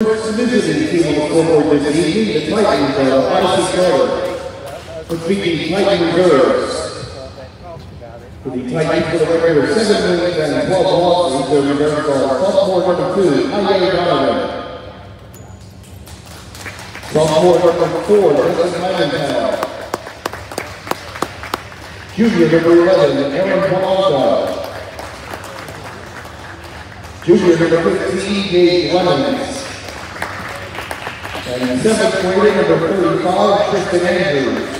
Team on the scoreboard this evening, the Titans of Odyssey Charter. Let's Titan reserves. For the Titans for the record of seven wins and twelve losses, the reserves are sophomore number two, Aya Donovan. Sophomore number four, Justin Hymantown. Junior number eleven, Aaron Palazzo. Junior number fifteen, Gage Lemons. Seventh grader number thirty-five, Tristan Andrews.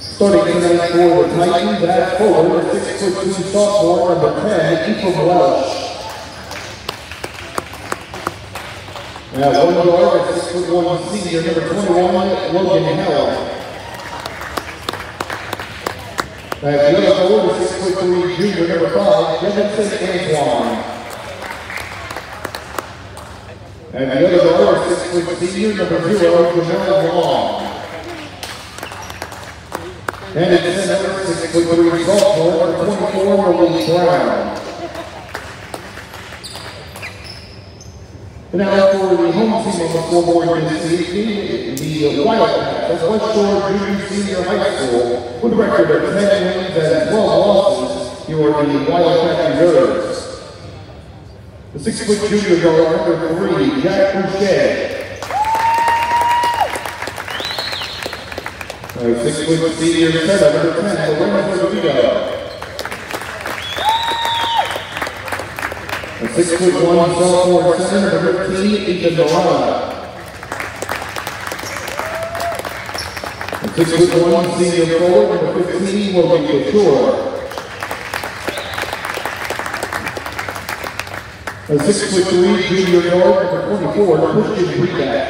Starting tonight for the Titans at forward, six foot two sophomore number ten, Ephraim Welsh. At one guard, foot one senior number twenty-one, Logan Howell. At the other forward, foot three junior number five, Jefferson Antoine. And the other guard, six foot senior, number zero, Jamel Long. And at the center, six foot three sophomore, number twenty-four, Malik Brown. And now for the home team on the scoreboard this evening, the Wildcats of West Shore Junior Senior High School, with a record of ten wins and twelve losses, here are the Wildcat Reserves. The six-foot junior guard, number three, Jack Boucher. Uh, six-foot senior center, number ten, Lorenzo Vito. A six-foot one sophomore center, number fifteen, Ethan Milana. A six-foot one senior forward, number fifteen, Logan Couture. A six foot three junior guard, number twenty-four, Christian Bredak.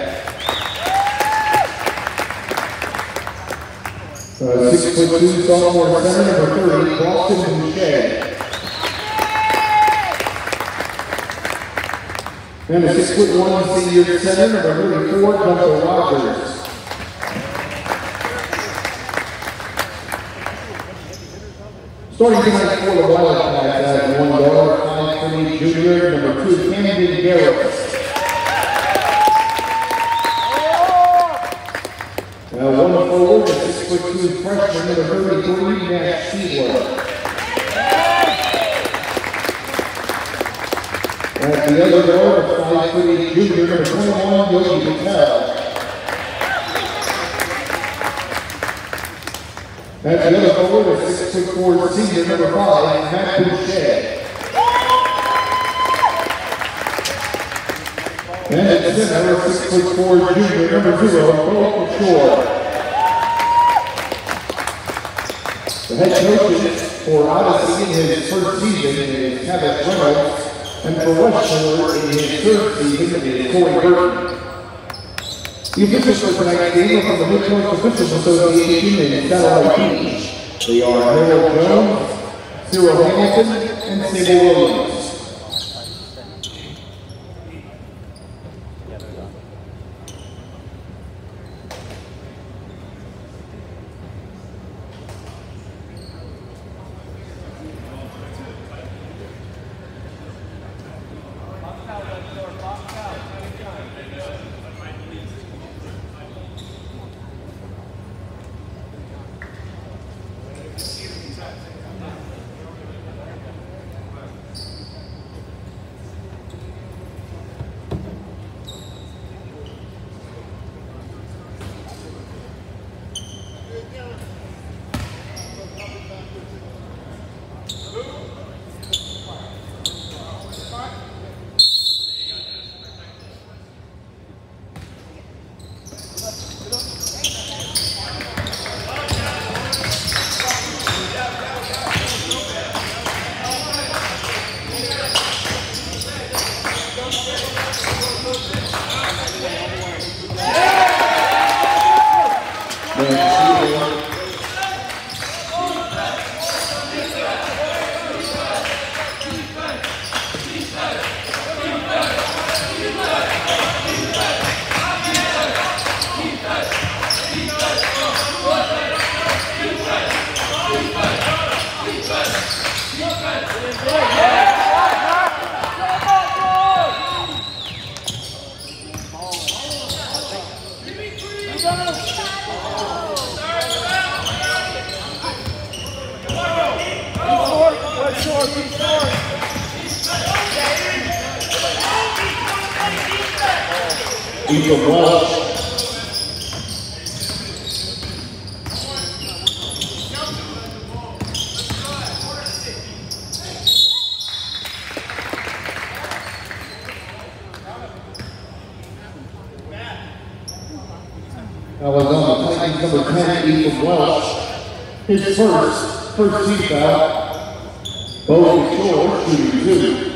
A uh, six foot two sophomore center, number thirty, Boston Boucher. And a six foot one senior center, number thirty-four, Duncan Rogers. Starting tonight for the Wildcats at one guard, three junior, number two, Camden Garrett. Now one forward, a six foot two freshman, number thirty-three, Nash Sealer. At the other guard, a five foot eight junior, number twenty-one, Yogi Patel. At the other forward, a six foot four senior, number five, Matt Boucher. And six foot four junior, number zero, Philip Shore. The head coach for Odyssey in his first season is Kevin Reynolds, and for West Shore in his third season is Corey Burton. The officials for tonight's game are from the Midpoint Officials Association in Satellite Beach. They are Harold Jones, Cyril Hamilton, and Sable Williams. The Titans number 10, Ethan Welch. His first, first team foul. Bowman Shore, shooting two.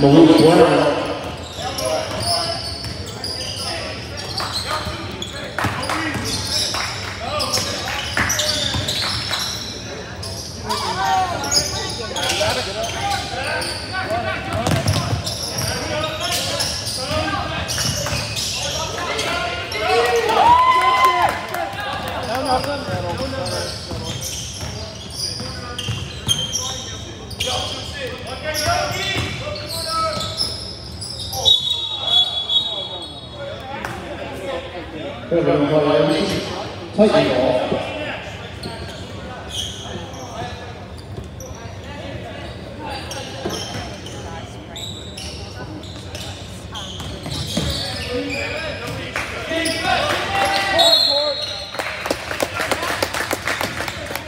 Malik Brown. Kevin Williams, Titan ball.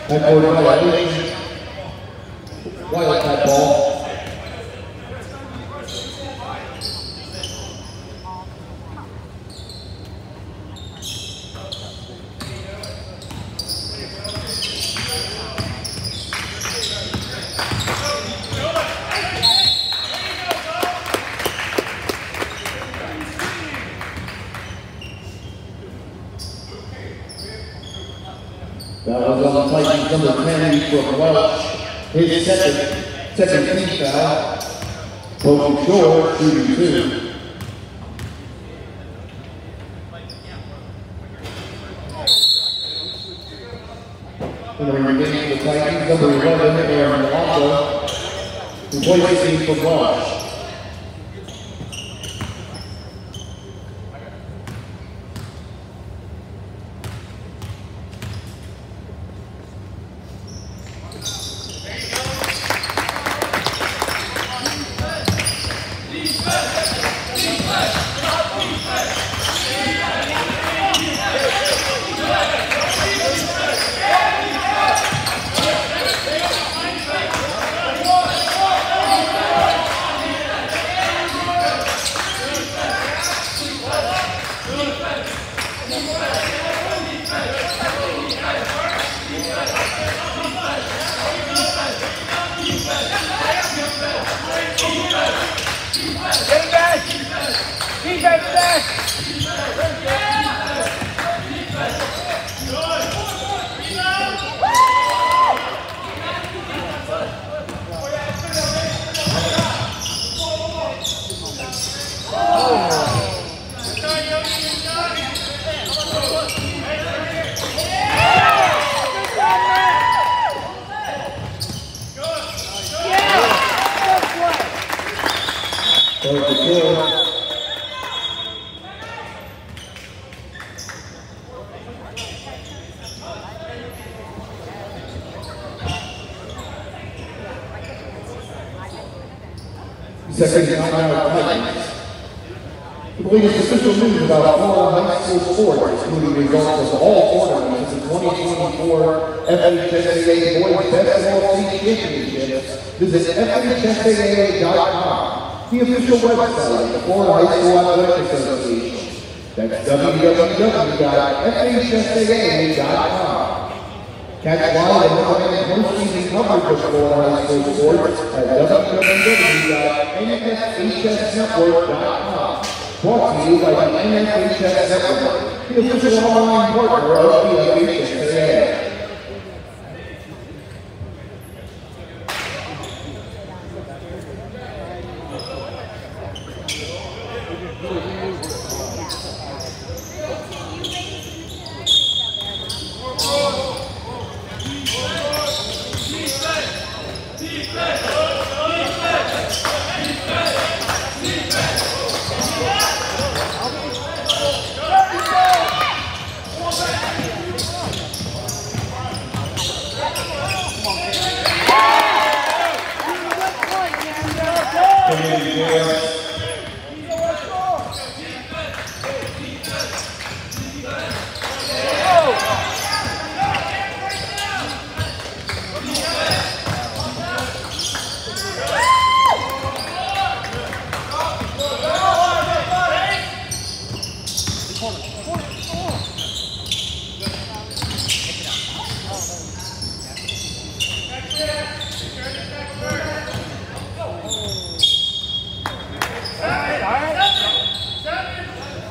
Headboard violation. Wildcat ball. That was on Titans number 10 from Welch. His second, second team foul. Bowman Shore, shooting two. And we're beginning the Titans number 11, Aaron Alonso, replacing from Welch. Second timeout Titans. The latest official news about Florida high school sports, including results of all tournaments in the 2024 FHSAA Boys Basketball Team Championships. Visit FHSAA.com the official website of the Florida High School Athletic Association. That's www.fhsaa.com. Catch live and recommend postseason coverage of Florida High School sports at www.nfhsnetwork.com. Brought to you by the Network, the official online partner of the.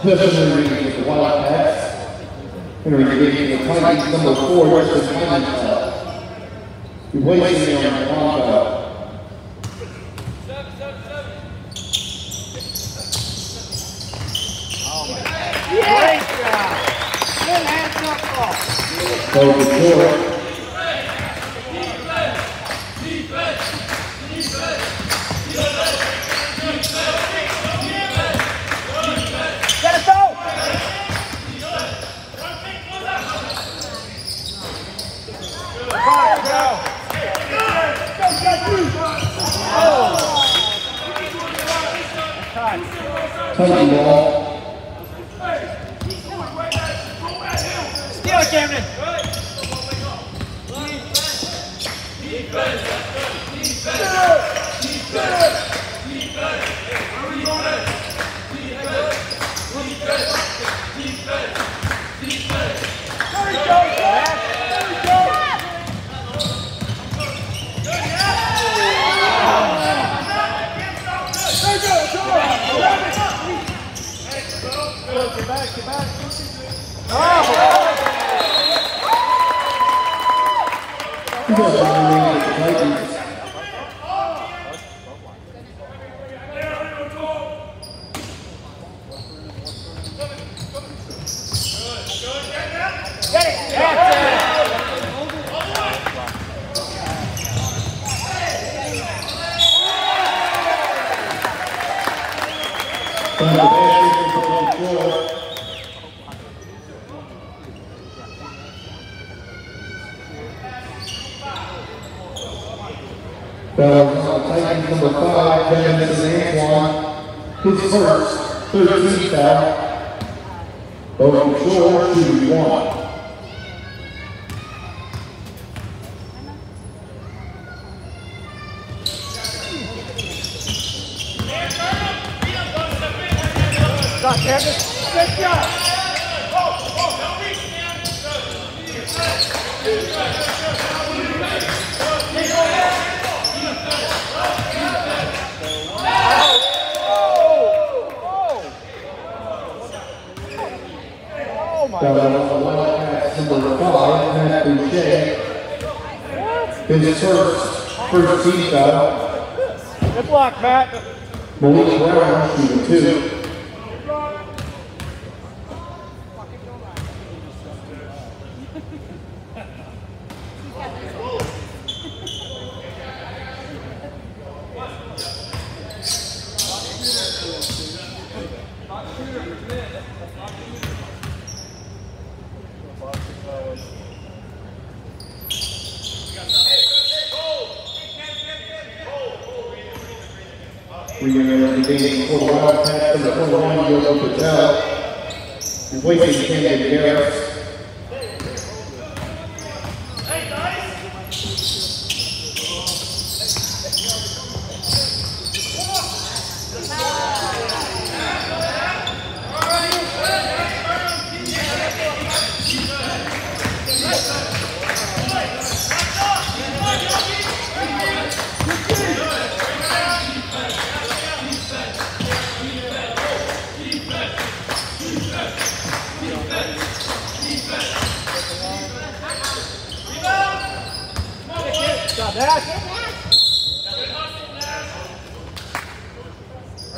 Clifton Reed with the Wildcats. Henry Giving the Titans number four, Justin Clemens. Replacing him, Wanda. Great job. Good hands up ball. Justin Reed with the Titans. Get number five, Dennis Antoine, his first 13th foul. Bowen Shore, 2-1. Wildcats number five, Matt Boucher, his first, first foul. Good block, Matt. Malik Brown, shooting two. We are beginning for the Wildcats, number 21, Yogi Patel. Replacing Camden Garrett.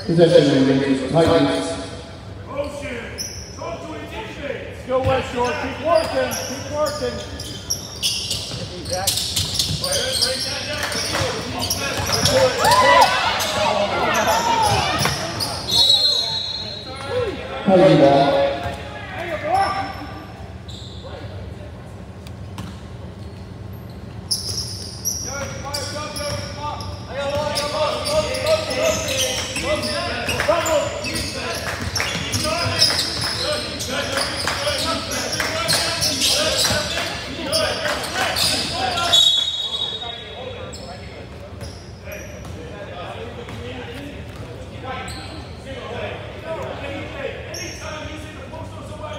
Possession remains Titans. Go West Shore. Keep working. Keep working. Jack. Titan ball. Hang it, boy.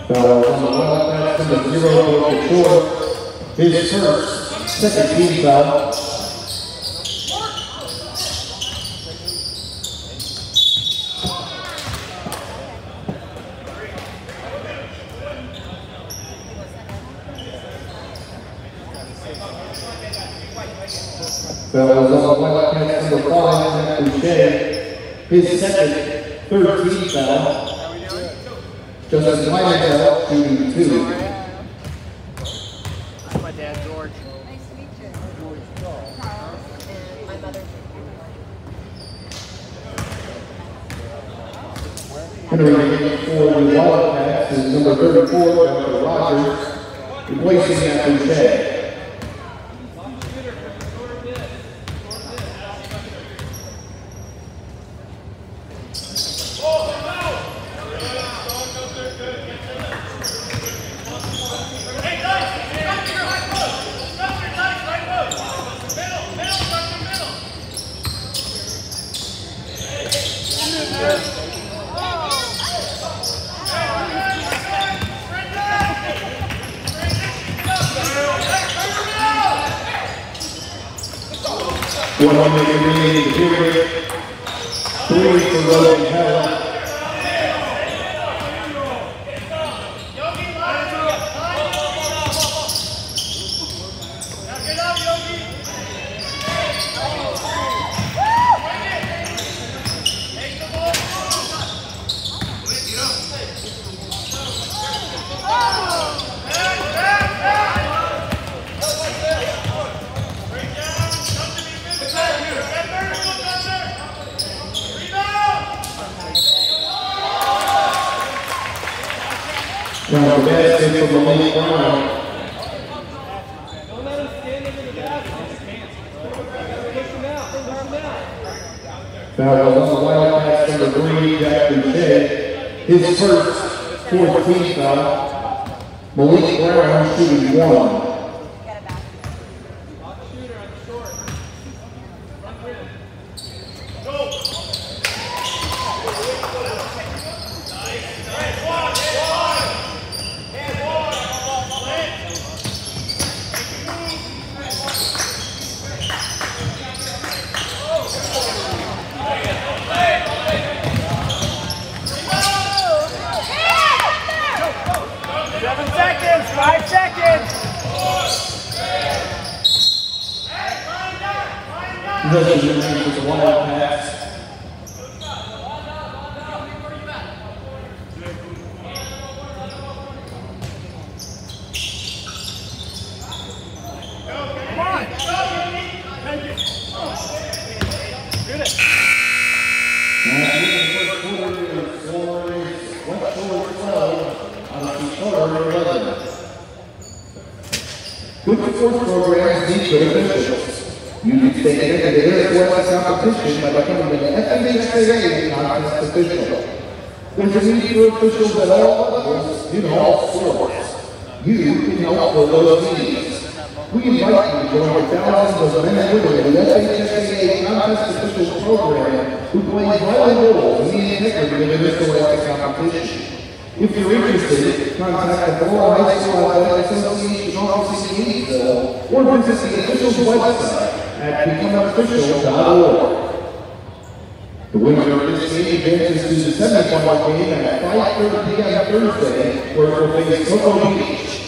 Foul on the left, that's number zero, Detroit. His first, second team foul. Foul on the left, that's number five, Matt Boucher. His second, third team foul. Justin Meineke, shooting two. That's my dad, George. Nice to meet you. Charles and my mother. Entering for the Wildcats is number thirty-four, Dr. Rogers, replacing Matt Boucher. One minute remaining in the period. Three for Logan Howell. Now the from the. Foul on the Wildcats number three, Jack Boucher. His first, fourth team foul. Malik Brown shooting one. Get a basket. Seven seconds. Five seconds. Possession remains for the Wildcats. Come on. Thank you. Good it. Now, in the first quarter, the score is West Shore twelve, out of Detroit eleven. Good sports programs need good officials. You can stay connected to their sports competition by becoming an FNHSAA contest official. There's a need for officials at all levels in all sports. You can help fill those needs. We invite you to join thousands of men and women in the FHSAA contest official program who play vital roles in the integrity of this scholastic competition. If you're interested, contact the Florida High School Athletic Association office in or visit the official website at becomeofficial.org. The winner of this game advances to the semifinal game at 5.30 p.m. Thursday, where we'll face Cocoa Beach.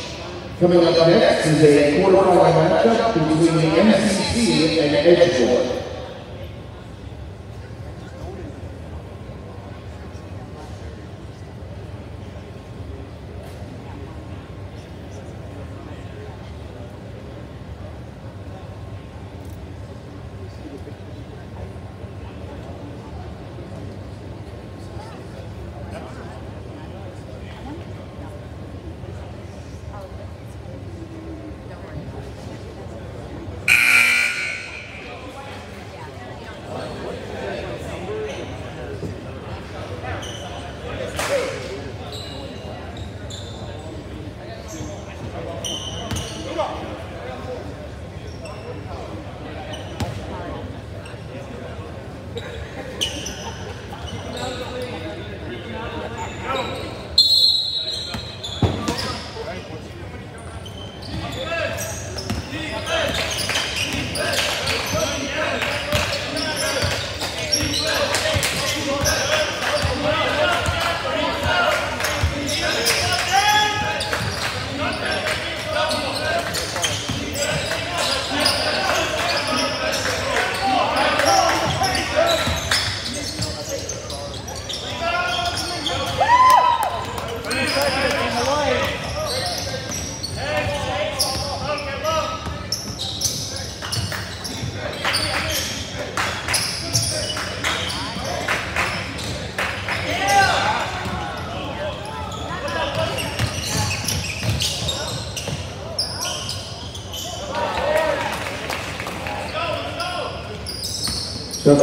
Coming up next is a quarterfinal matchup between the MCC and Edgeport.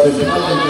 profesionalmente.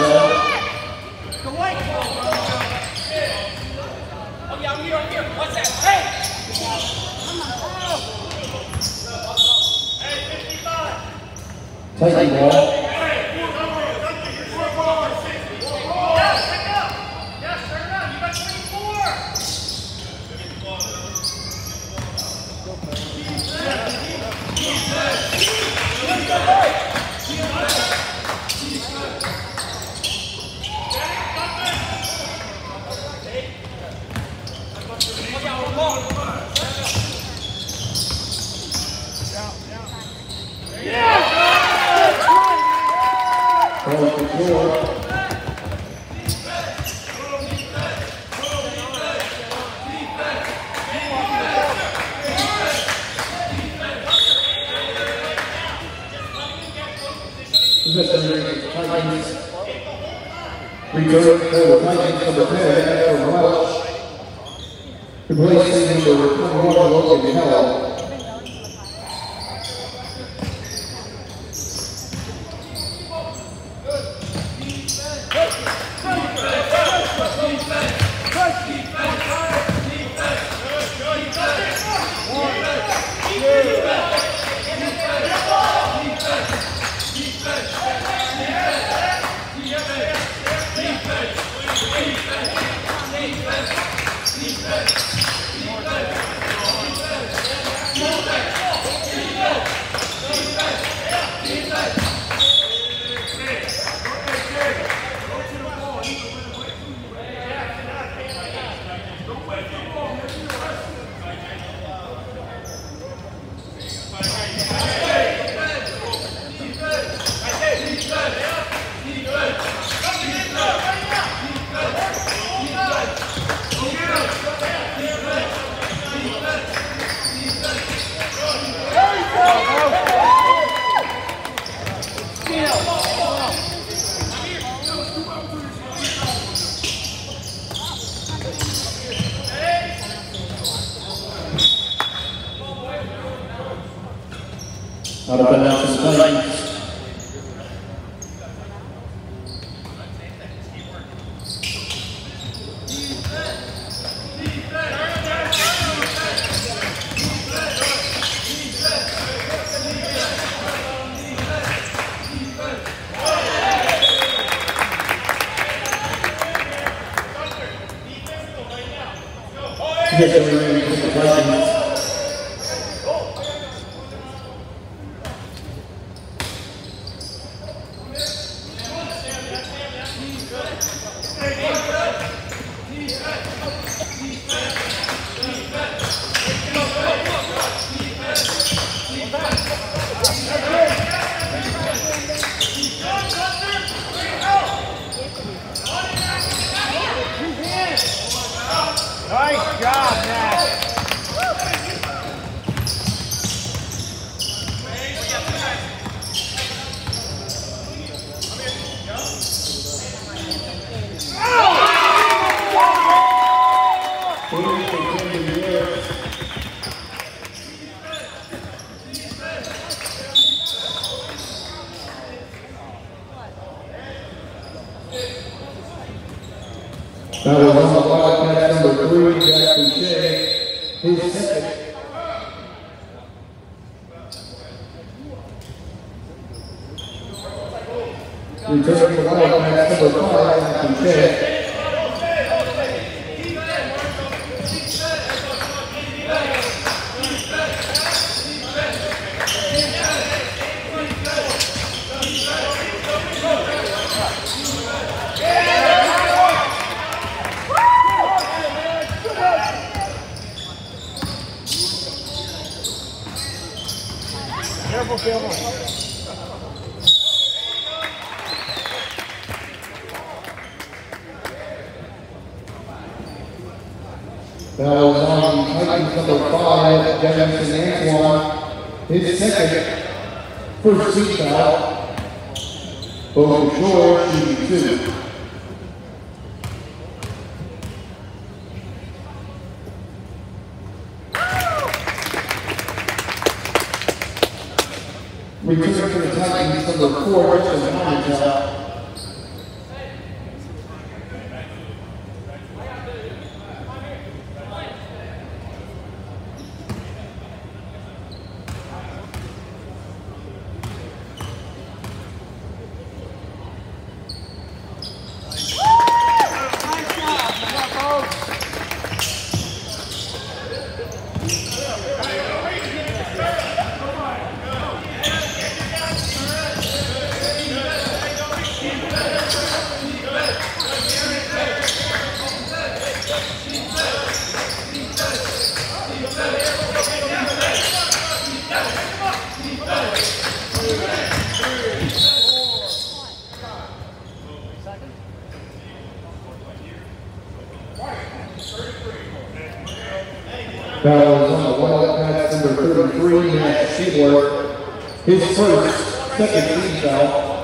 Yeah. That was on the Wildcats number three, Jackson Shea, his second. Returning the Wildcats number five, Jackson Shea. Careful, careful. That was on Titans number five, Jefferson Antoine, his second first seat foul. Both short, shooting two. Returning for the Titans number four, Justin Harmontown. Was on the Wildcats number thirty-three, Matt Shebler, his first, second team foul.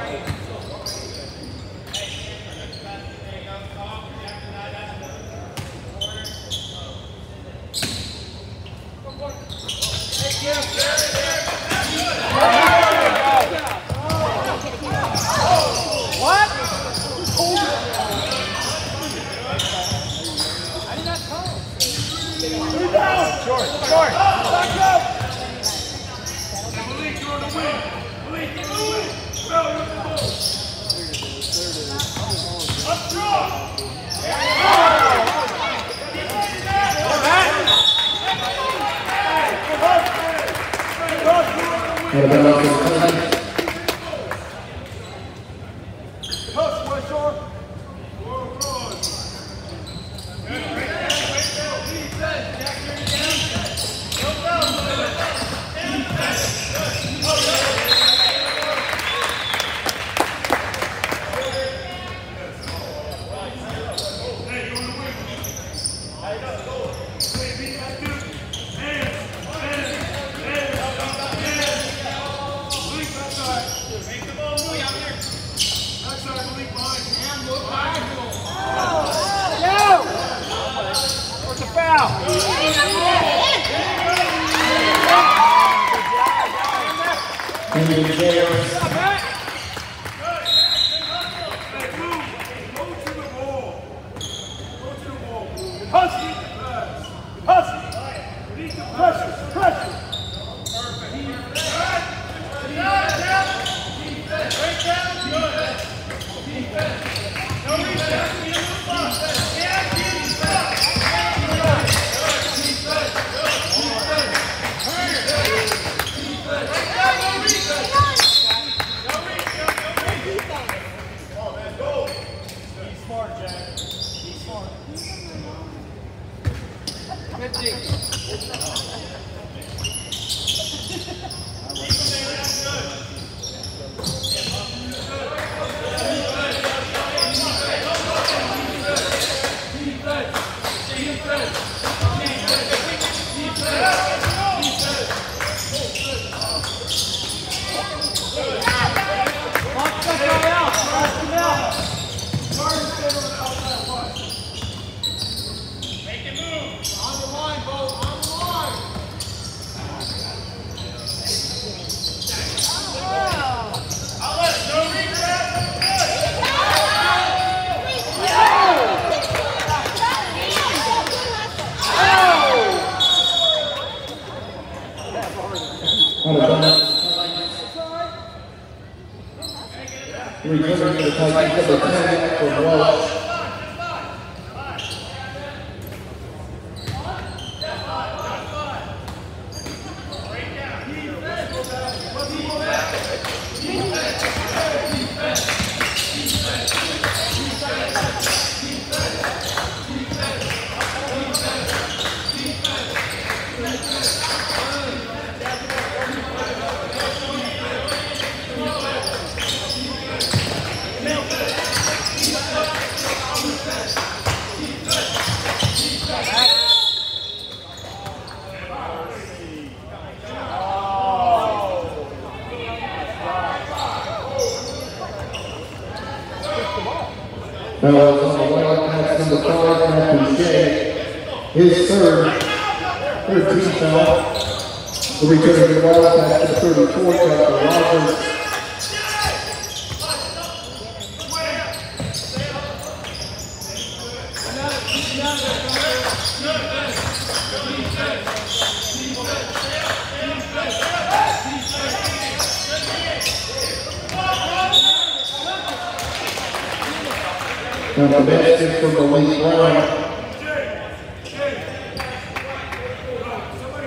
And the basket from Malik Brown.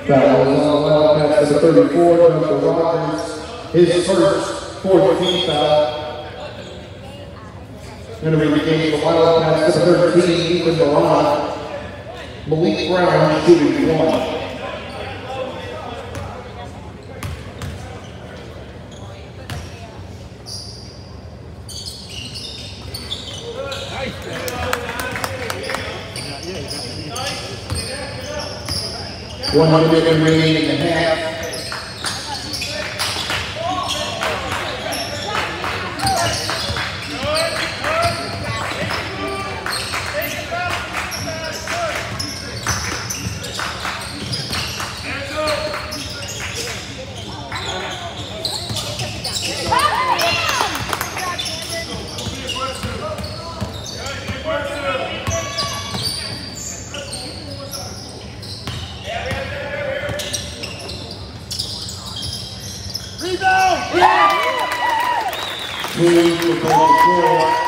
That was on Wildcats to the 34, Tucker Rogers. His first, fourth team foul. Going to be the game for Wildcats to the 13, Ethan Milan. Malik Brown shooting one. One minute remaining in the half. Rebound! Two for Golden